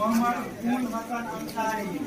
Muhammad Ul Hasan Ansari.